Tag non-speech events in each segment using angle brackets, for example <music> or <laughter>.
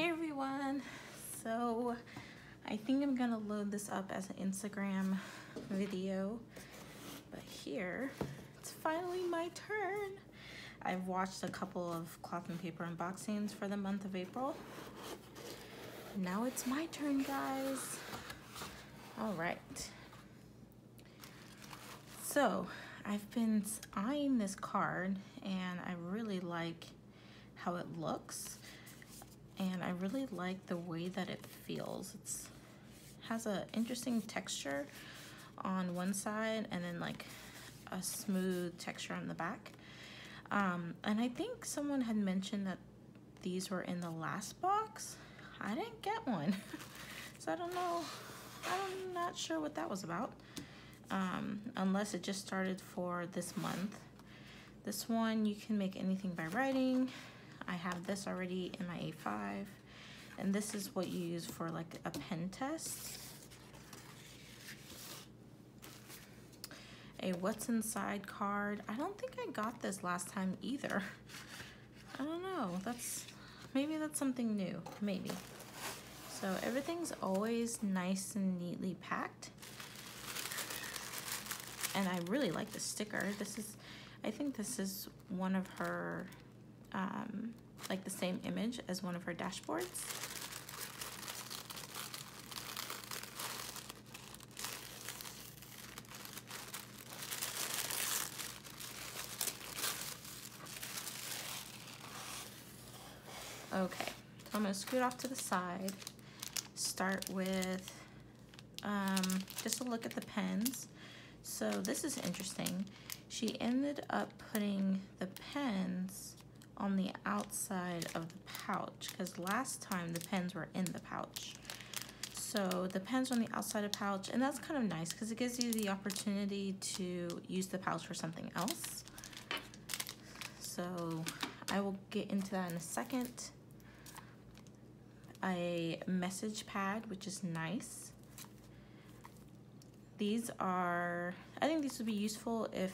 Hey everyone! So I think I'm gonna load this up as an Instagram video, but here it's finally my turn. I've watched a couple of cloth and paper unboxings for the month of April. Now it's my turn, guys. All right. So I've been eyeing this card and I really like how it looks and I really like the way that it feels. It's has an interesting texture on one side and then like a smooth texture on the back. Um, and I think someone had mentioned that these were in the last box. I didn't get one. <laughs> so I don't know. I'm not sure what that was about. Um, unless it just started for this month. This one, you can make anything by writing. I have this already in my A5. And this is what you use for like a pen test. A what's inside card. I don't think I got this last time either. <laughs> I don't know. That's maybe that's something new. Maybe. So everything's always nice and neatly packed. And I really like the sticker. This is, I think this is one of her um, like the same image as one of her dashboards. Okay, so I'm gonna scoot off to the side. Start with um, just a look at the pens. So this is interesting. She ended up putting the pens on the outside of the pouch because last time the pens were in the pouch. So the pens on the outside of the pouch and that's kind of nice because it gives you the opportunity to use the pouch for something else. So I will get into that in a second. A message pad, which is nice. These are, I think these would be useful if,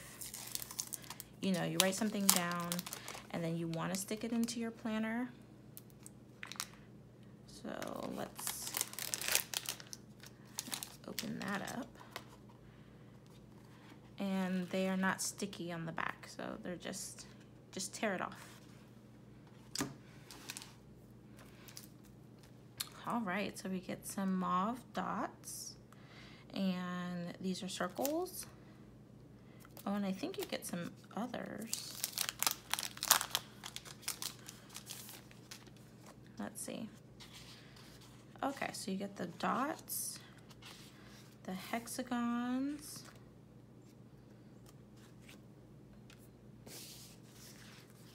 you know, you write something down and then you want to stick it into your planner. So let's open that up. And they are not sticky on the back, so they're just, just tear it off. All right, so we get some mauve dots and these are circles. Oh, and I think you get some others. Let's see. Okay, so you get the dots, the hexagons,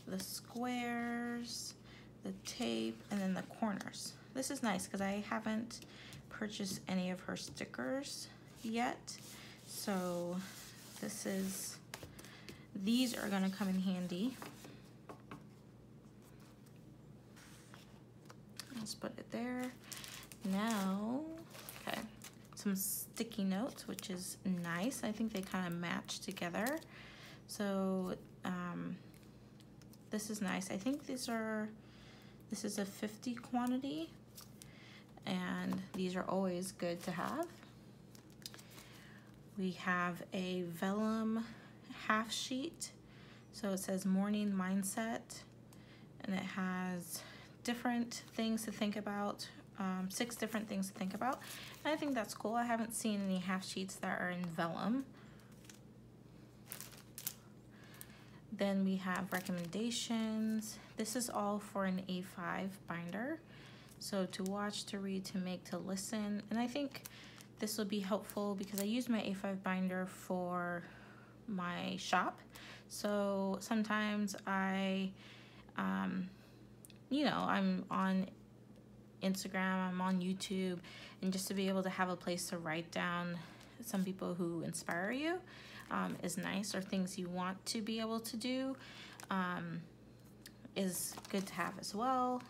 the squares, the tape, and then the corners. This is nice because I haven't purchased any of her stickers yet. So this is, these are gonna come in handy. Let's put it there. Now, okay, some sticky notes, which is nice. I think they kind of match together. So um, this is nice. I think these are, this is a 50 quantity and these are always good to have. We have a vellum half sheet. So it says morning mindset and it has different things to think about, um, six different things to think about. And I think that's cool. I haven't seen any half sheets that are in vellum. Then we have recommendations. This is all for an A5 binder. So to watch, to read, to make, to listen. And I think this will be helpful because I use my A5 binder for my shop. So sometimes I um, you know, I'm on Instagram, I'm on YouTube, and just to be able to have a place to write down some people who inspire you um, is nice, or things you want to be able to do um, is good to have as well.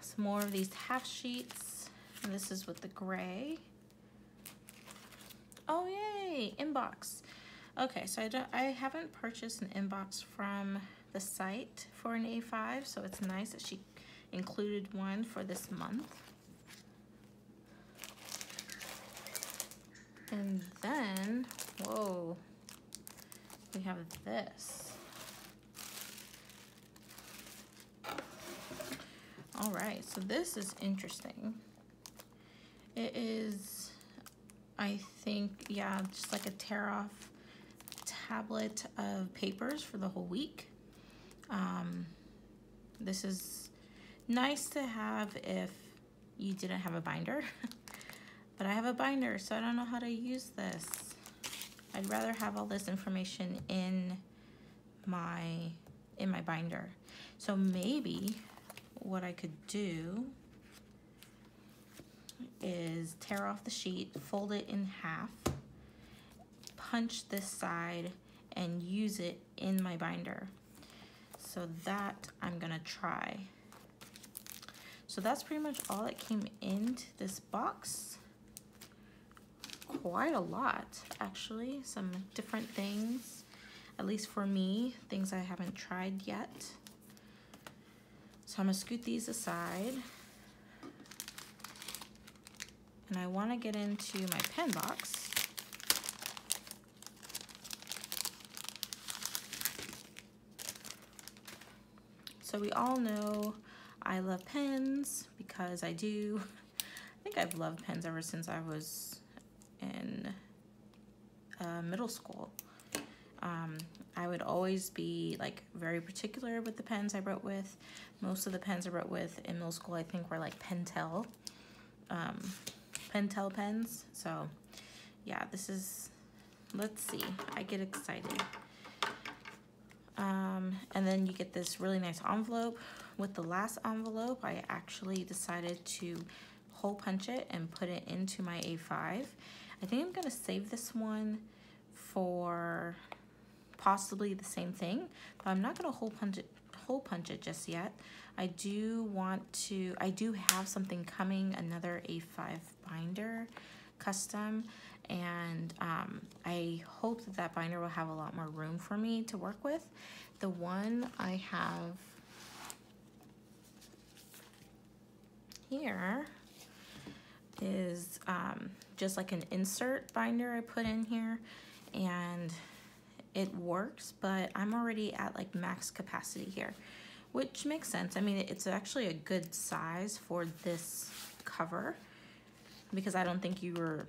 Some more of these half sheets, and this is with the gray. Oh yay, inbox. Okay, so I, don't, I haven't purchased an inbox from the site for an A5, so it's nice that she included one for this month. And then, whoa, we have this. All right, so this is interesting. It is, I think, yeah, just like a tear off tablet of papers for the whole week. Um, this is nice to have if you didn't have a binder, <laughs> but I have a binder, so I don't know how to use this. I'd rather have all this information in my in my binder. So maybe what I could do is tear off the sheet, fold it in half, punch this side, and use it in my binder. So that I'm gonna try. So that's pretty much all that came into this box. Quite a lot, actually. Some different things, at least for me, things I haven't tried yet. So I'm gonna scoot these aside. And I wanna get into my pen box. So we all know I love pens because I do. <laughs> I think I've loved pens ever since I was in uh, middle school. Um, I would always be like very particular with the pens I wrote with. Most of the pens I wrote with in middle school I think were like Pentel, um, Pentel pens. So yeah, this is, let's see, I get excited. And then you get this really nice envelope. With the last envelope, I actually decided to hole punch it and put it into my A5. I think I'm gonna save this one for possibly the same thing, but I'm not gonna hole punch it hole punch it just yet. I do want to, I do have something coming, another A5 binder custom, and um, I hope that that binder will have a lot more room for me to work with. The one I have here is um, just like an insert binder I put in here and it works, but I'm already at like max capacity here, which makes sense. I mean, it's actually a good size for this cover because I don't think you were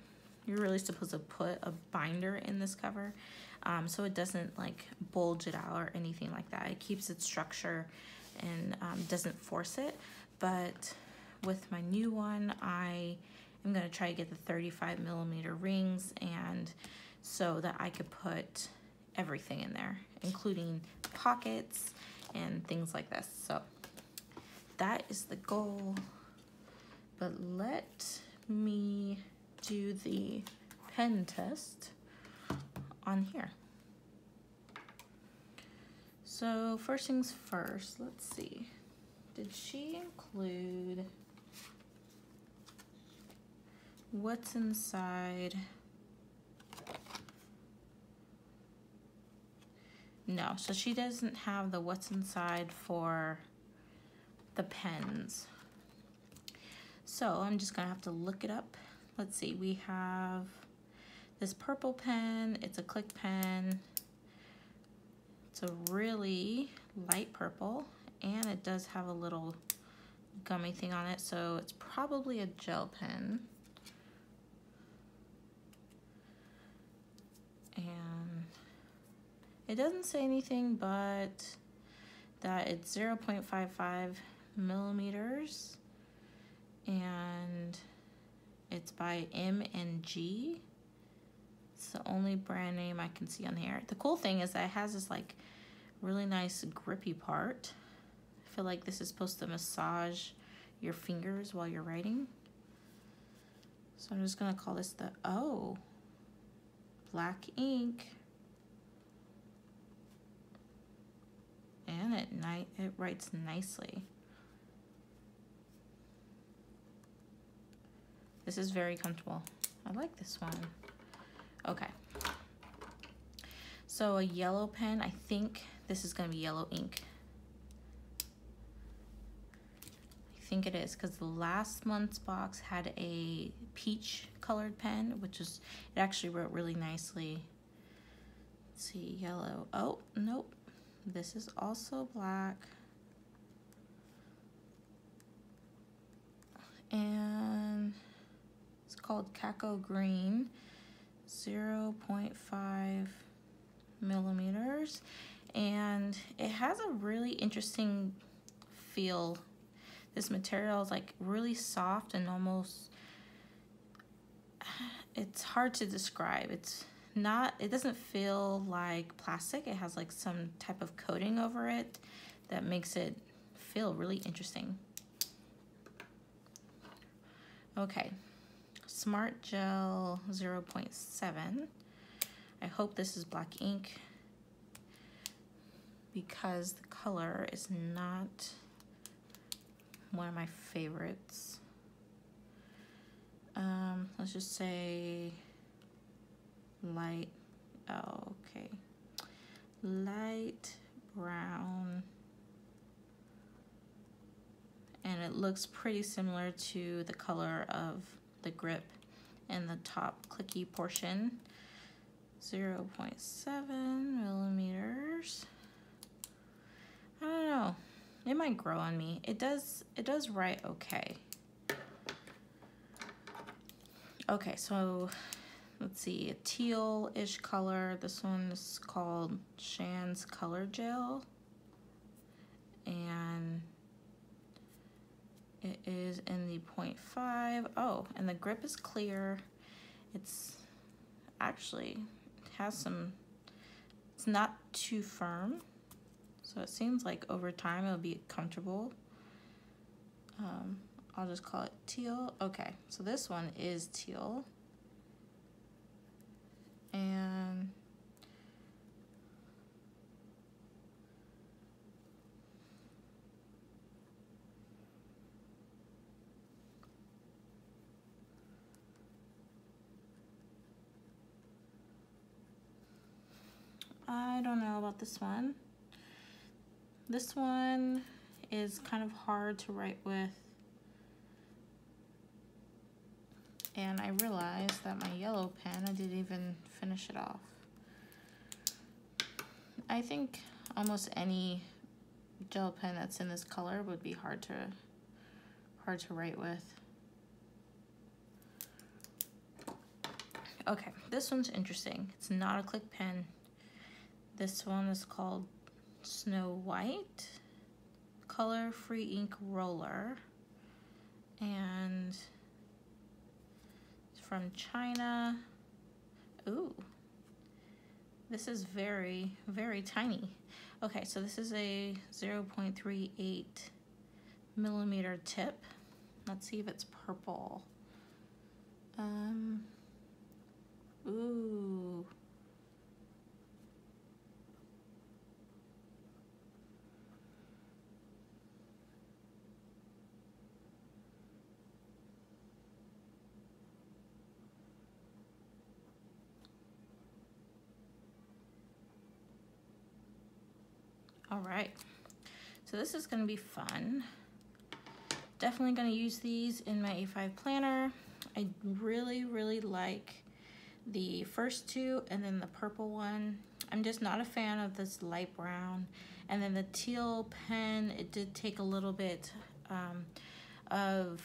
you're really supposed to put a binder in this cover um, so it doesn't like bulge it out or anything like that. It keeps its structure and um, doesn't force it. But with my new one, I am gonna try to get the 35 millimeter rings and so that I could put everything in there, including pockets and things like this. So that is the goal. But let me do the pen test on here. So first things first, let's see. Did she include what's inside? No, so she doesn't have the what's inside for the pens. So I'm just gonna have to look it up. Let's see, we have this purple pen. It's a click pen. It's a really light purple and it does have a little gummy thing on it, so it's probably a gel pen. And it doesn't say anything but that it's 0.55 millimeters and it's by M and G. It's the only brand name I can see on here. The cool thing is that it has this like really nice grippy part. I feel like this is supposed to massage your fingers while you're writing. So I'm just gonna call this the O. Black ink. and it, it writes nicely. This is very comfortable. I like this one. Okay. So a yellow pen, I think this is gonna be yellow ink. I think it is because the last month's box had a peach colored pen, which is, it actually wrote really nicely. Let's see, yellow. Oh, nope. This is also black. And called Kaco Green, 0 0.5 millimeters. And it has a really interesting feel. This material is like really soft and almost, <sighs> it's hard to describe. It's not, it doesn't feel like plastic. It has like some type of coating over it that makes it feel really interesting. Okay, Smart Gel 0.7. I hope this is black ink because the color is not one of my favorites. Um, let's just say light, oh, okay, light brown. And it looks pretty similar to the color of the grip in the top clicky portion. 0 0.7 millimeters. I don't know. It might grow on me. It does, it does write okay. Okay, so let's see, a teal-ish color. This one is called Shan's Color Gel. And it is in the 0.5. Oh, and the grip is clear. It's actually it has some, it's not too firm. So it seems like over time it'll be comfortable. Um, I'll just call it teal. Okay, so this one is teal. And I don't know about this one. This one is kind of hard to write with. And I realized that my yellow pen, I didn't even finish it off. I think almost any gel pen that's in this color would be hard to hard to write with. Okay, this one's interesting. It's not a click pen. This one is called Snow White color free ink roller and it's from China. Ooh, this is very, very tiny. Okay, so this is a 0.38 millimeter tip. Let's see if it's purple. Um, ooh. All right, so this is gonna be fun. Definitely gonna use these in my A5 planner. I really, really like the first two and then the purple one. I'm just not a fan of this light brown. And then the teal pen, it did take a little bit um, of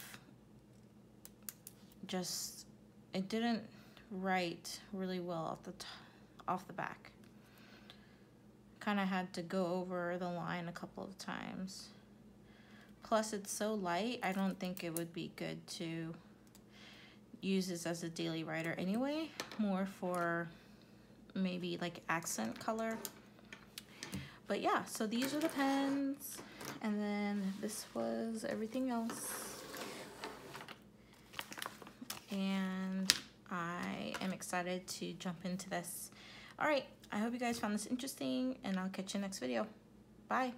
just, it didn't write really well off the, off the back kind of had to go over the line a couple of times. Plus it's so light, I don't think it would be good to use this as a daily writer anyway, more for maybe like accent color. But yeah, so these are the pens, and then this was everything else. And I am excited to jump into this. All right, I hope you guys found this interesting and I'll catch you next video. Bye.